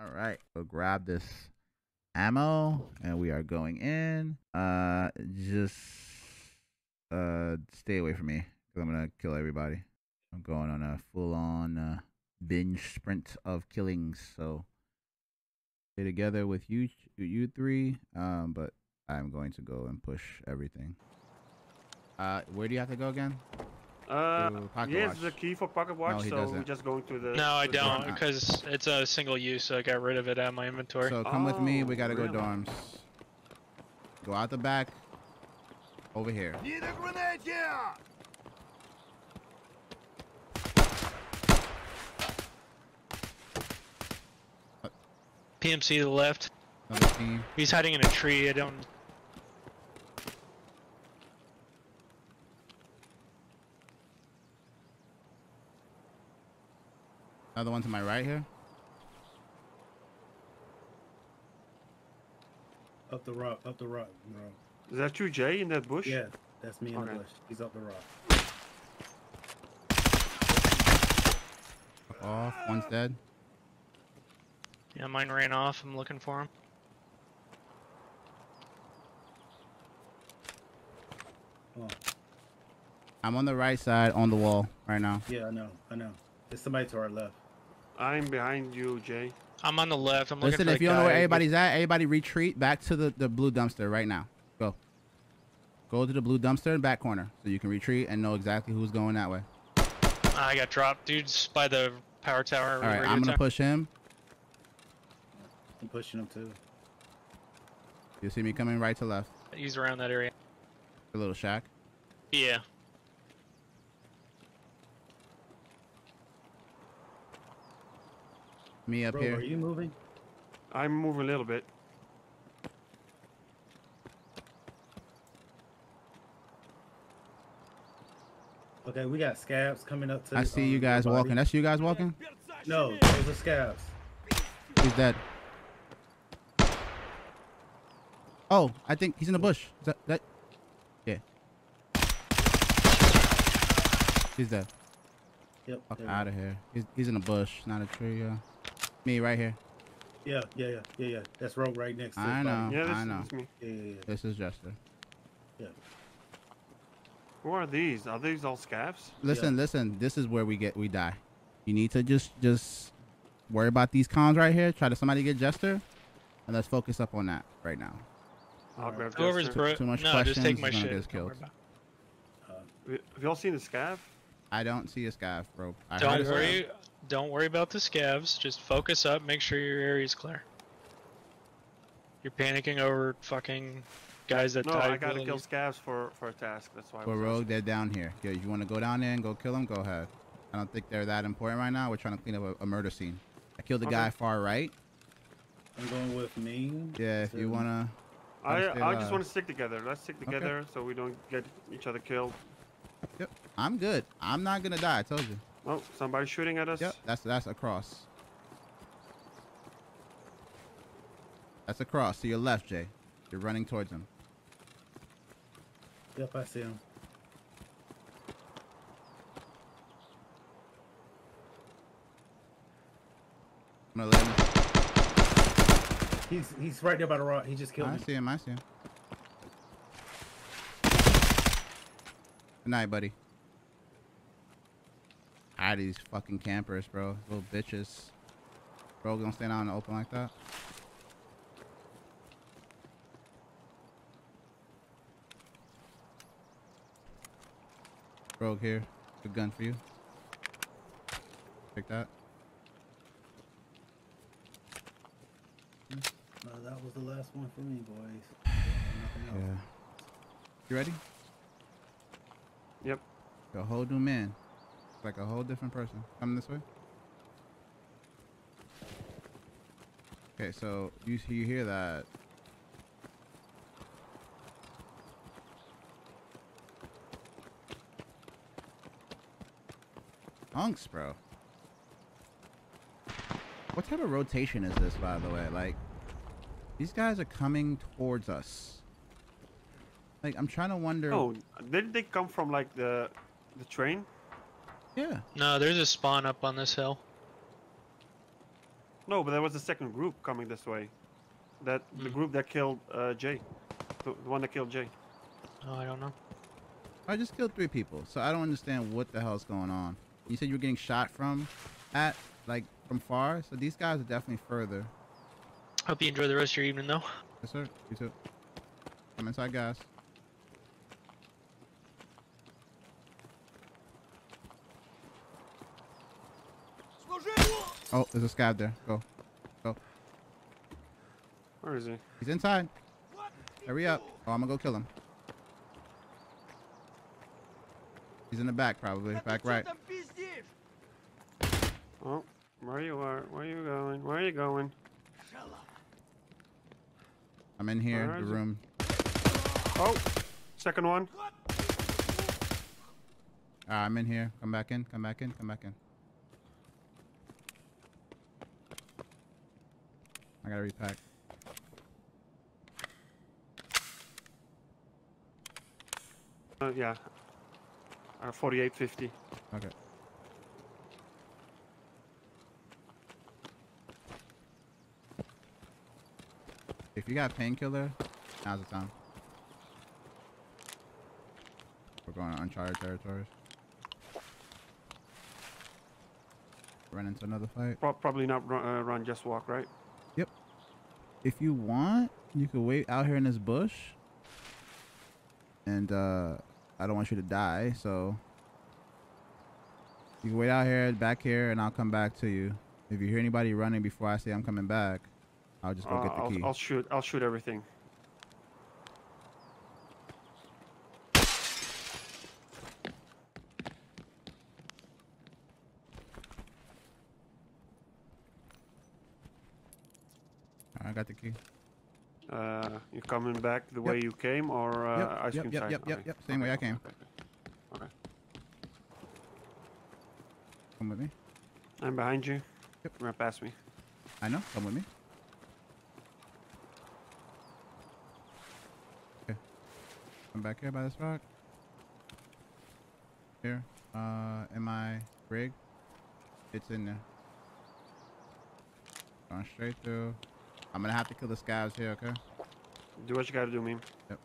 All right, so grab this ammo, and we are going in. Uh, just uh, stay away from me, cause I'm gonna kill everybody. I'm going on a full-on uh, binge sprint of killings. So stay together with you, you three. Um, but I'm going to go and push everything. Uh, where do you have to go again? Uh, To Pocket he has the key for pocket watch, he so doesn't. we're just going to the. No, I the don't, because it's a single use, so I got rid of it out of my inventory. So come with me. We Oh, gotta go dorms. Go out the back. Over here. Need a grenade here. PMC to the left. Another team. He's hiding in a tree. I don't. Another one to my right here. Up the rock, up the rock, bro. Is that you, Jay, in that bush? Yeah, that's me in Okay. the bush. He's up the rock. Off. One's dead. Yeah, mine ran off. I'm looking for him. Oh, I'm on the right side on the wall right now. yeah, I know, I know. There's somebody to our left. I'm behind you, Jay. I'm on the left. I'm looking Listen, for if you don't know where everybody's at, everybody retreat back to the, the blue dumpster right now. Go. Go to the blue dumpster in back corner so you can retreat and know exactly who's going that way. Ah, I got dropped. Dude's by the power tower. All right, I'm gonna push him. I'm pushing him too. You'll see me coming right to left. He's around that area. The little shack. Yeah. Me up Bro, here. are you moving? I'm moving a little bit. Okay, we got scavs coming up to. I see you um, guys walking. That's you guys walking? No, those are scavs. He's dead. Oh, I think he's in the bush. Is that, that? Yeah. He's dead. Yep. Fuck out of here. He's, he's in the bush, not a tree. Yeah. Me right here. Yeah, yeah, yeah, yeah, yeah. That's rogue right next to. I know. Yeah, this I know. is me. Yeah, yeah, yeah. This is Jester. Yeah. Who are these? Are these all scavs? Listen, listen. This is where we get we die. You need to just just worry about these cons right here. Try to somebody get Jester, and let's focus up on that right now. I'll Alright. grab Whoever's Jester. bro. too much no, just take questions, my shit. get us Don't worry killed. about it. Have you all seen the scav? I don't see a scav, bro. I Don't a scav. worry. Don't worry about the scavs. Just focus up. Make sure your area's clear. You're panicking over fucking guys that No, died. I gotta really- kill scavs for for a task. That's why. I For Rogue, asking. they're down here. Yeah, you want to go down there and go kill them? Go ahead. I don't think they're that important right now. We're trying to clean up a, a murder scene. I killed the Okay. guy far right. I'm going with me. Yeah, if you wanna. I I just want to stick together. Let's stick together so we don't get each other killed. Yep, I'm good. I'm not gonna die. I told you. Oh, somebody's shooting at us. Yep, that's that's across. That's across to your left, Jay. You're running towards him. Yep, I see him. I'm gonna let him. He's he's right there by the rock. He just killed him. I me. see him. I see him. Good night, buddy. Ah, these fucking campers, bro. Little bitches. Bro, gonna stand out in the open like that. Rogue here. Good gun for you. Pick that. That was the last one for me, boys. Nothing Yeah. You ready? Yep. A whole new man. Like a whole different person. Come this way. Okay, so you you hear that? Hunks, bro. What type of rotation is this, by the way? Like, these guys are coming towards us. Like, I'm trying to wonder. Oh, didn't they come from like the the train? yeah. No, there's a spawn up on this hill. No, but there was a second group coming this way. That the Hmm. group that killed uh, Jay, the, the one that killed Jay. Oh, I don't know. I just killed three people, so I don't understand what the hell's going on. You said you were getting shot from, at like from far, so these guys are definitely further. Hope you enjoy the rest of your evening, though. Yes, sir. You too. Come inside, guys. Oh, there's a scav there. Go. Go. Where is he? He's inside. Hurry up. Oh, I'm gonna go kill him. He's in the back, probably. Back right. Oh, where you are? Where you going? Where are you going? I'm in here, Where the room. Oh, second one. Ah, I'm in here. Come back in. Come back in. Come back in. I gotta repack. Uh, yeah. Uh, 4850. Okay. If you got painkiller, now's the time. We're going to uncharted territories. Run into another fight. Pro- probably not run, uh, run, just walk, right? If you want, you could wait out here in this bush. And uh I don't want you to die, so you can wait out here, back here, and I'll come back to you. If you hear anybody running before I say I'm coming back, I'll just go Uh, get the I'll, key. I'll shoot. I'll shoot everything. Got the key. Uh, you coming back the way you came, or uh, Yep, ice yep, cream yep, side? yep, yep, Okay, yep, same way I came. Okay. okay. Come with me. I'm behind you. Yep. Run past me. I know. Come with me. Okay. I'm back here by this rock. Here. Uh, in my rig. It's in there. Going straight through. I'm gonna have to kill the scavs here, okay? Do what you gotta do, meme. Yep.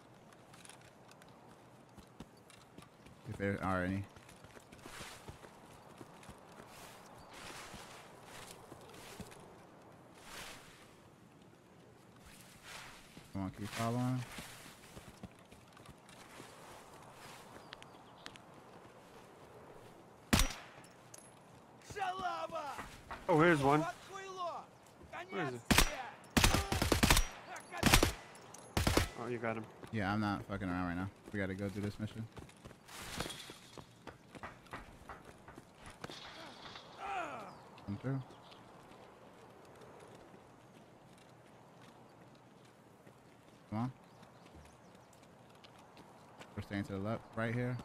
If there are any. Come on, keep following. Oh, here's one. Where is it? Oh, you got him. Yeah, I'm not fucking around right now. We gotta go do this mission. Come through. Come on. We're staying to the left, right here.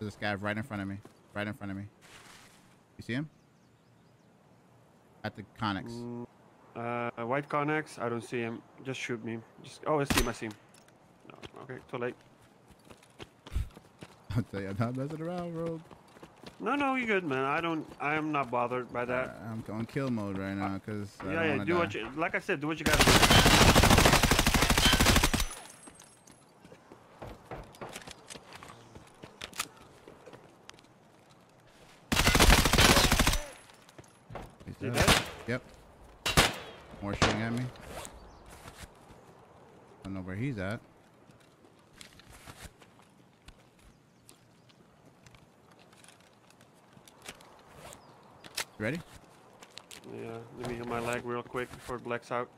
There's a scav right in front of me. Right in front of me. You see him? At the Connex. Mm, uh, white Connex. I don't see him. Just shoot me. Just. Oh, I see him. I see him. No. Okay. Too late. I'll tell you, I'm not messing around, bro. No, no, you good, man. I don't. I am not bothered by that. Uh, I'm on kill mode right now because yeah, yeah. Do what you. Like I said, do what you gotta do. Yep. More shooting at me. I don't know where he's at. Ready? Yeah. Let me heal my leg real quick before it blacks out.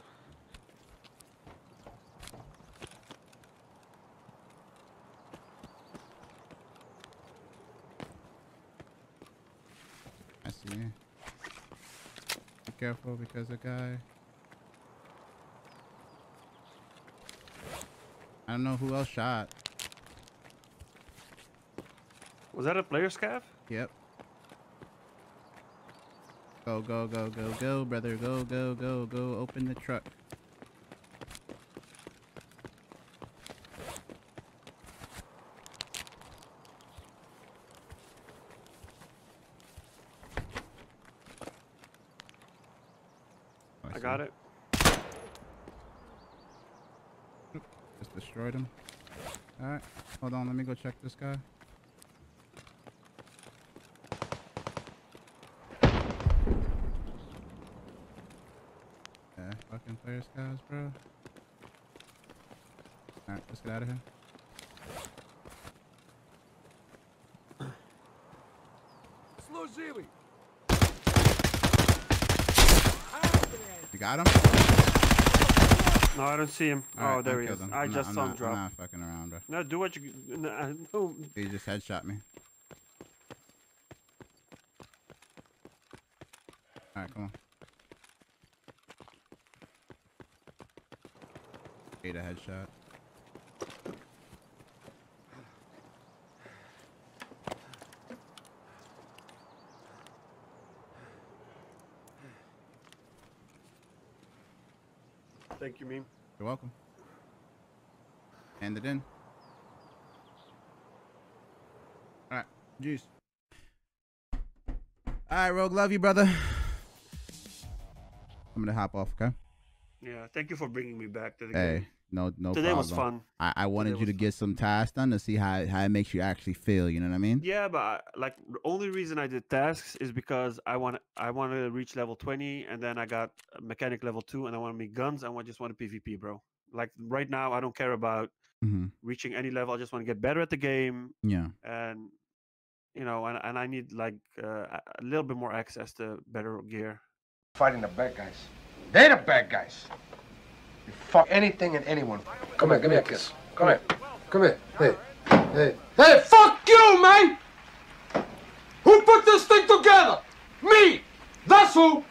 I see you. Be careful because the guy. I don't know who else shot. Was that a player scav? Yep. Go, go, go, go, go, brother. Go, go, go, go. Open the truck. I got it. Just destroyed him. Alright, hold on, let me go check this guy. Yeah, fucking players guys, bro. Alright, let's get out of here. You got him? No, I don't see him. Alright, oh, there he is. him. I I'm just not, saw him not, drop. I'm not fucking around, bro. No, do what you. No, no. He just headshot me. Alright, come on. Ate a headshot. Thank you, meme. You're welcome. Hand it in. Alright, juice. Alright, Rogue, love you, brother. I'm gonna hop off, okay? Yeah, thank you for bringing me back to the Hey, game. No, no Today problem. was fun. I, I wanted Today you to was get some tasks done to see how how it makes you actually feel. You know what I mean? Yeah, but I, like the only reason I did tasks is because I want I want to reach level 20 and then I got mechanic level 2 and I want to make guns and I just want to PvP, bro. Like right now I don't care about hmm reaching any level. I just want to get better at the game Yeah. and you know and, and I need like uh, a a little bit more access to better gear. Fighting the bad guys. They're the bad guys. Fuck anything and anyone. Come here, give me a kiss. Come here. Come here. Hey. Hey. Hey, fuck you, man! Who put this thing together? Me! That's who!